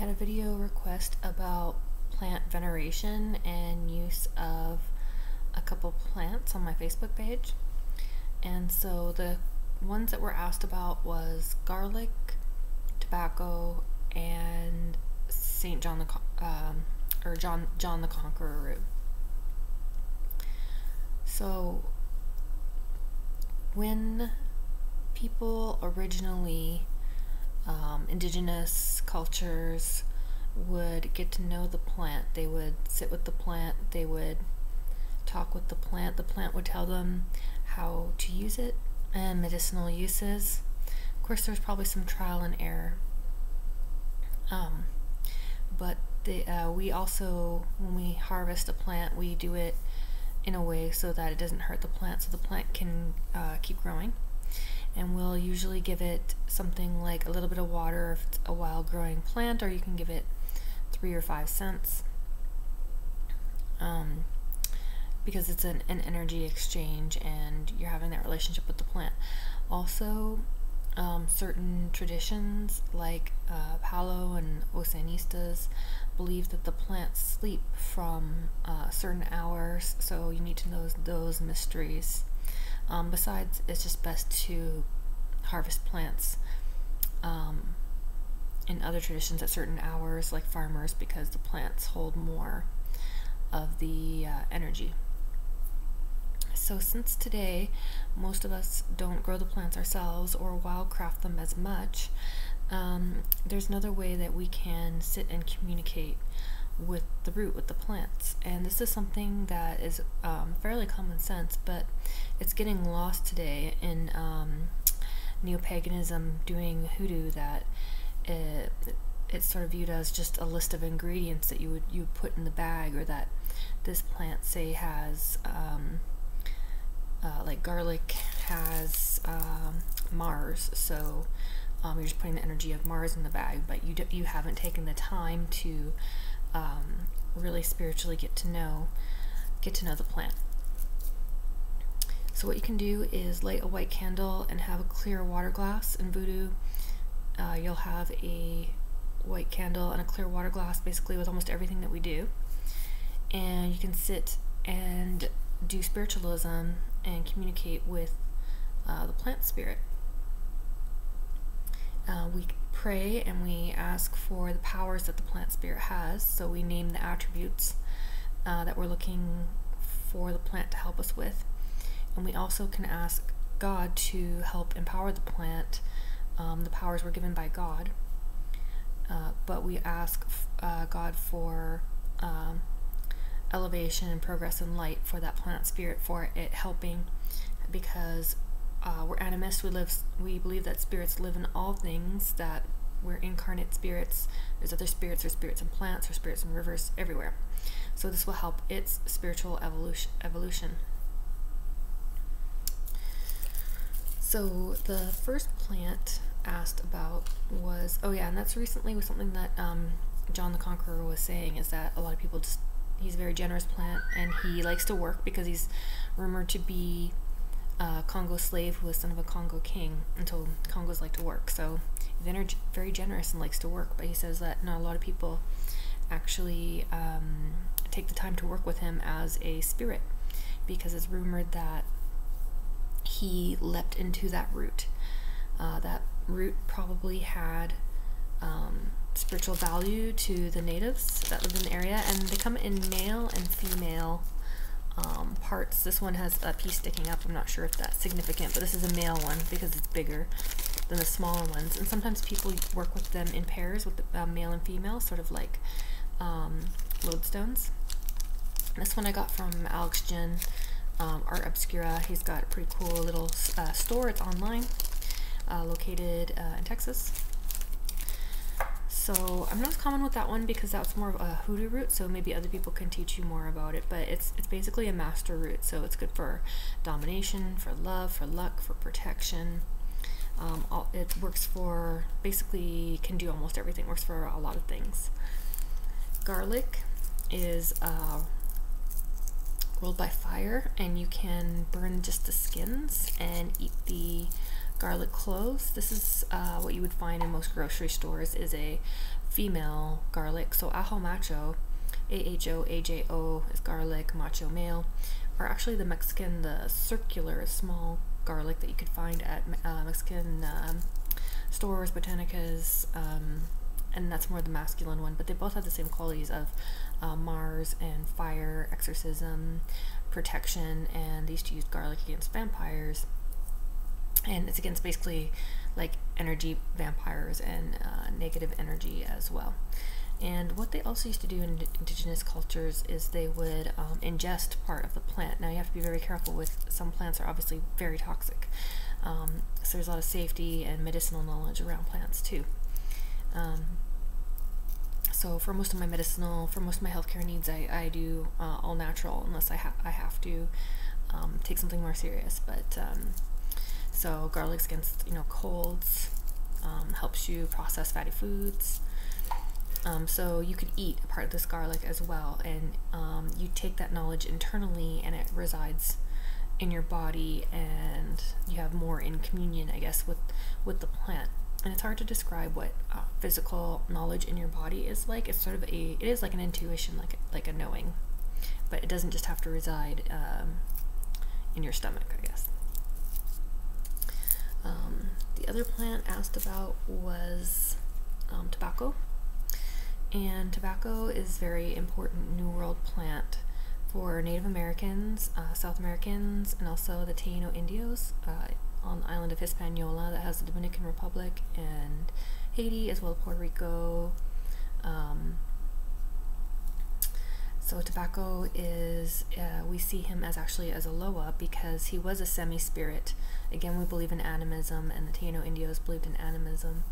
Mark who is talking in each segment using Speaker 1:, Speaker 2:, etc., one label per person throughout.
Speaker 1: had a video request about plant veneration and use of a couple plants on my Facebook page. And so the ones that were asked about was garlic, tobacco, and Saint John the um, or John John the Conqueror root. So when people originally um, indigenous cultures would get to know the plant. They would sit with the plant, they would talk with the plant. The plant would tell them how to use it and medicinal uses. Of course, there's probably some trial and error. Um, but the, uh, we also, when we harvest a plant, we do it in a way so that it doesn't hurt the plant, so the plant can uh, keep growing and we'll usually give it something like a little bit of water if it's a wild growing plant, or you can give it three or five cents um, because it's an, an energy exchange and you're having that relationship with the plant. Also, um, certain traditions like uh, Palo and Osanistas believe that the plants sleep from uh, certain hours, so you need to know those mysteries. Um, besides, it's just best to harvest plants um, in other traditions at certain hours, like farmers, because the plants hold more of the uh, energy. So, since today most of us don't grow the plants ourselves or wildcraft them as much, um, there's another way that we can sit and communicate with the root, with the plants. And this is something that is um, fairly common sense, but it's getting lost today in um, neo paganism doing hoodoo that it, it's sort of viewed as just a list of ingredients that you would you put in the bag, or that this plant say has um, uh, like garlic has um, Mars, so um, you're just putting the energy of Mars in the bag, but you you haven't taken the time to um, really spiritually get to know get to know the plant. So what you can do is light a white candle and have a clear water glass. In voodoo, uh, you'll have a white candle and a clear water glass, basically with almost everything that we do. And you can sit and do spiritualism and communicate with uh, the plant spirit. Uh, we pray and we ask for the powers that the plant spirit has. So we name the attributes uh, that we're looking for the plant to help us with. And we also can ask God to help empower the plant. Um, the powers were given by God. Uh, but we ask uh, God for um, elevation and progress and light for that plant spirit, for it helping because uh, we're animists. We live. We believe that spirits live in all things. That we're incarnate spirits. There's other spirits. There's spirits in plants. There's spirits in rivers. Everywhere. So this will help its spiritual evolution. Evolution. So the first plant asked about was oh yeah, and that's recently was something that um, John the Conqueror was saying is that a lot of people just he's a very generous plant and he likes to work because he's rumored to be a Congo slave who was son of a Congo king until Congos like to work. So he's very generous and likes to work, but he says that not a lot of people actually um, take the time to work with him as a spirit because it's rumored that he leapt into that root. Uh, that root probably had um, spiritual value to the natives that live in the area, and they come in male and female um, parts. This one has a piece sticking up. I'm not sure if that's significant, but this is a male one because it's bigger than the smaller ones. And sometimes people work with them in pairs with the, uh, male and female, sort of like um, lodestones. This one I got from Alex Jen, um, Art Obscura. He's got a pretty cool little uh, store. It's online, uh, located uh, in Texas. So I'm not as common with that one because that's more of a hoodoo root. So maybe other people can teach you more about it. But it's it's basically a master root. So it's good for domination, for love, for luck, for protection. Um, all, it works for basically can do almost everything. Works for a lot of things. Garlic is uh, rolled by fire, and you can burn just the skins and eat the garlic cloves. This is uh, what you would find in most grocery stores is a female garlic. So ajo macho, A-H-O-A-J-O is garlic, macho male, are actually the Mexican, the circular small garlic that you could find at uh, Mexican um, stores, botanicas, um, and that's more the masculine one, but they both have the same qualities of uh, Mars and fire, exorcism, protection, and they used to use garlic against vampires. And it's against basically like energy vampires and uh, negative energy as well. And what they also used to do in indigenous cultures is they would um, ingest part of the plant. Now you have to be very careful with some plants are obviously very toxic. Um, so there's a lot of safety and medicinal knowledge around plants too. Um, so for most of my medicinal, for most of my healthcare needs, I, I do uh, all natural unless I, ha I have to um, take something more serious. But um, so garlic's against you know colds, um, helps you process fatty foods. Um, so you could eat a part of this garlic as well, and um, you take that knowledge internally, and it resides in your body, and you have more in communion, I guess, with with the plant. And it's hard to describe what uh, physical knowledge in your body is like. It's sort of a, it is like an intuition, like like a knowing, but it doesn't just have to reside um, in your stomach, I guess. The other plant asked about was um, tobacco. And tobacco is very important New World plant for Native Americans, uh, South Americans, and also the Taino Indios uh, on the island of Hispaniola that has the Dominican Republic and Haiti as well as Puerto Rico. Um, so tobacco is, uh, we see him as actually as a loa because he was a semi-spirit. Again, we believe in animism and the Taino Indios believed in animism.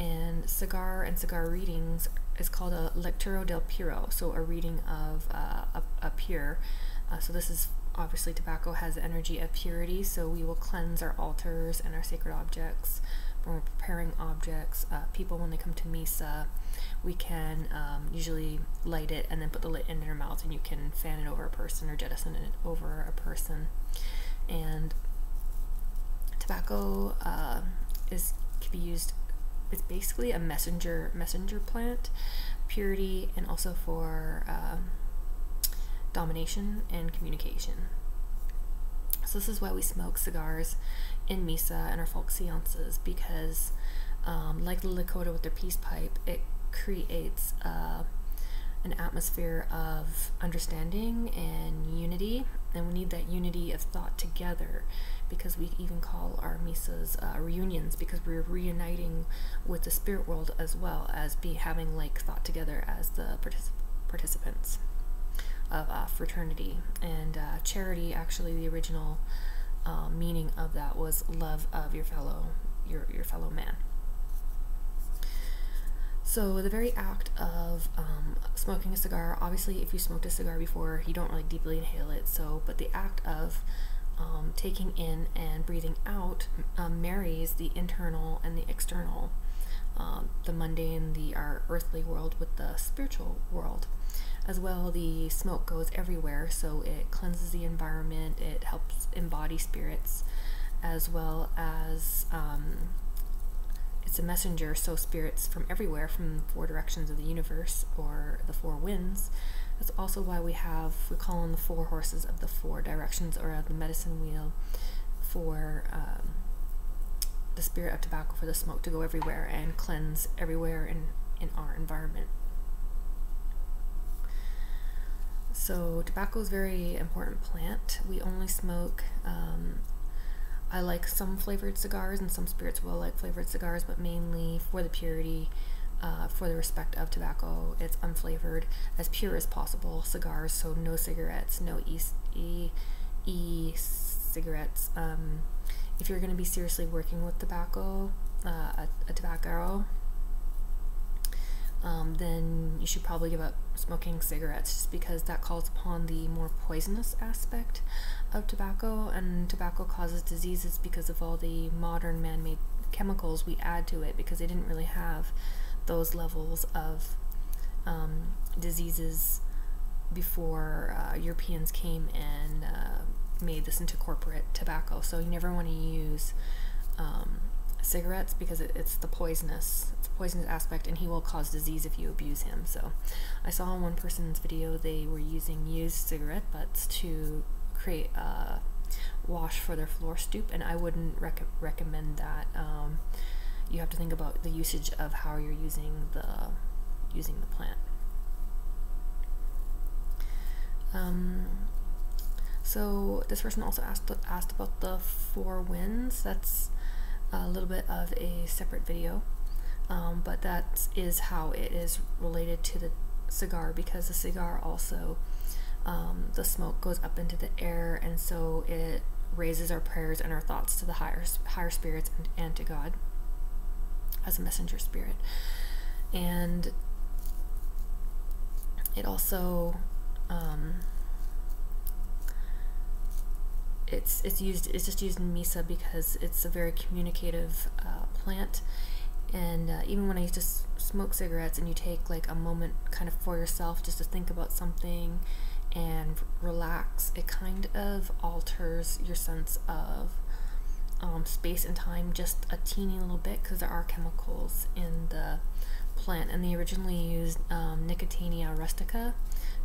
Speaker 1: And cigar and cigar readings is called a lecturo del puro, so a reading of uh, a, a, pure. Uh, so this is obviously tobacco has the energy of purity, so we will cleanse our altars and our sacred objects when we're preparing objects. Uh, people, when they come to misa, we can um, usually light it and then put the lit in their mouth, and you can fan it over a person or jettison it over a person. And tobacco uh, is can be used it's basically a messenger messenger plant, purity, and also for um, domination and communication. So this is why we smoke cigars in misa and our folk seances because, um, like the Lakota with their peace pipe, it creates uh, an atmosphere of understanding and unity, and we need that unity of thought together because we even call our misas uh, reunions because we're reuniting with the spirit world as well as be having like thought together as the particip participants of uh, fraternity. And uh, charity actually the original uh, meaning of that was love of your fellow your, your fellow man so the very act of um, smoking a cigar obviously if you smoked a cigar before you don't really deeply inhale it so but the act of um, taking in and breathing out um, marries the internal and the external, um, the mundane, the our earthly world with the spiritual world. As well, the smoke goes everywhere, so it cleanses the environment, it helps embody spirits, as well as um, it's a messenger, so spirits from everywhere, from four directions of the universe or the four winds, that's also why we have, we call on the four horses of the four directions or of the medicine wheel for um, the spirit of tobacco, for the smoke to go everywhere and cleanse everywhere in, in our environment. So tobacco is very important plant. We only smoke, um, I like some flavored cigars and some spirits will like flavored cigars, but mainly for the purity uh, for the respect of tobacco. It's unflavored, as pure as possible. Cigars, so no cigarettes, no e e, e cigarettes. Um, if you're going to be seriously working with tobacco, uh, a, a tobacco, um, then you should probably give up smoking cigarettes just because that calls upon the more poisonous aspect of tobacco, and tobacco causes diseases because of all the modern man made chemicals we add to it because they didn't really have those levels of um, diseases before uh, Europeans came and uh, made this into corporate tobacco. So you never want to use um, cigarettes because it, it's the poisonous it's a poisonous aspect and he will cause disease if you abuse him. So i saw in one person's video they were using used cigarette butts to create a wash for their floor stoop and i wouldn't rec- recommend that. Um, you have to think about the usage of how you're using the using the plant. Um, so this person also asked asked about the four winds. That's a little bit of a separate video, um, but that is how it is related to the cigar because the cigar also um, the smoke goes up into the air and so it raises our prayers and our thoughts to the higher higher spirits and, and to God as a messenger spirit. And it also um, it's it's used it's just used in misa because it's a very communicative uh, plant. And uh, even when I used to smoke cigarettes and you take like a moment kind of for yourself just to think about something and relax it kind of alters your sense of um, space and time just a teeny little bit because there are chemicals in the plant. And they originally used um, nicotiana rustica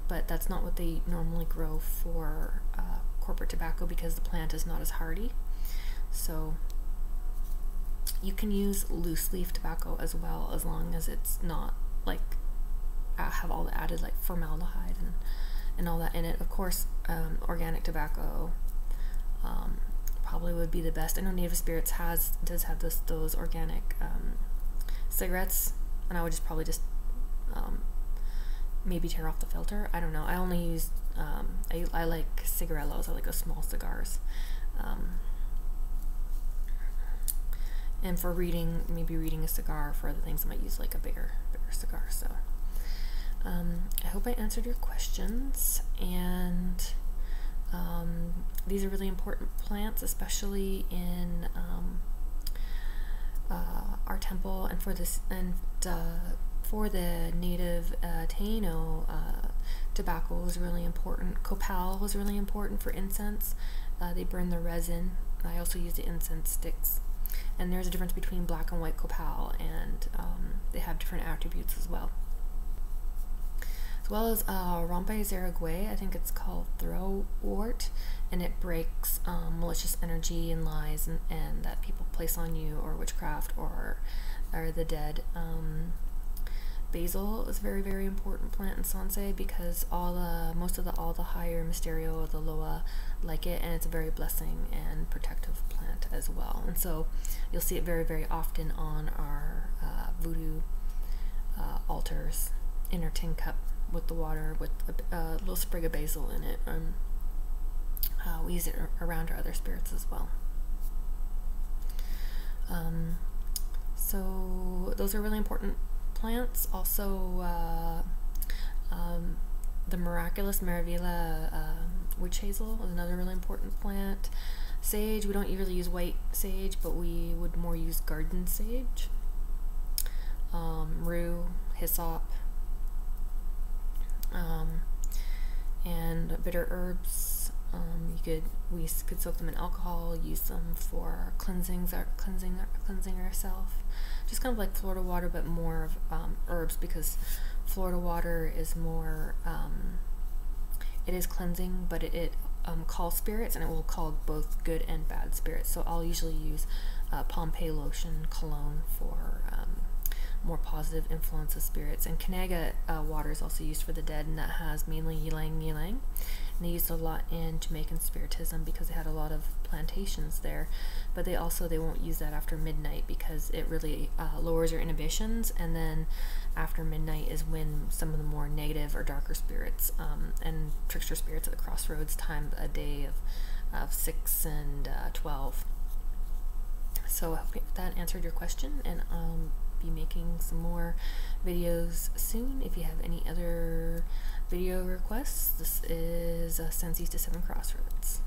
Speaker 1: but that's not what they normally grow for uh, corporate tobacco because the plant is not as hardy. So you can use loose leaf tobacco as well as long as it's not like have all the added like formaldehyde and, and all that in it. Of course, um, organic tobacco um, probably would be the best. I know Native Spirits has does have this those organic um, cigarettes, and I would just probably just um, maybe tear off the filter. I don't know. I only use um, I, I like cigarillos. I like the small cigars. Um, and for reading, maybe reading a cigar. For other things, I might use like a bigger, bigger cigar. So um, I hope I answered your questions. And um, these are really important plants, especially in um, uh, our temple and for this and uh, for the native uh, Taino uh, tobacco was really important. Copal was really important for incense. Uh, they burn the resin. I also use the incense sticks. And there's a difference between black and white copal, and um, they have different attributes as well. As well as uh, Rompe Zaragüey, I think it's called Throughwort, and it breaks um, malicious energy and lies and, and, that people place on you, or witchcraft, or, or the dead. Um, basil is a very very important plant in Sanse because all the most of the all the higher Mysterio the Loa like it and it's a very blessing and protective plant as well. And so you'll see it very very often on our uh, voodoo uh, altars in our tin cup with the water with a, a little sprig of basil in it. And uh, we use it around our other spirits as well. Um, so those are really important plants. Also, uh, um, the miraculous Maravilla um, witch hazel is another really important plant. Sage, we don't usually use white sage, but we would more use garden sage. Um, rue, hyssop, um, and bitter herbs. Um, you could we could soak them in alcohol, use them for cleansing, cleansing, cleansing ourselves just kind of like Florida water, but more of um, herbs because Florida water is more, um, it is cleansing, but it, it um, calls spirits and it will call both good and bad spirits. So I'll usually use uh, Pompeia lotion, cologne for um, more positive influence of spirits. And Kananga uh, water is also used for the dead, and that has mainly ylang ylang. And they used a lot in Jamaican Spiritism because they had a lot of plantations there. But they also they won't use that after midnight because it really uh, lowers your inhibitions. And then after midnight is when some of the more negative or darker spirits um, and trickster spirits at the crossroads time a day of of six and uh, twelve. So I hope that answered your question, and um, be making some more videos soon. If you have any other video requests, this is uh, Sancista Seven Crossroads.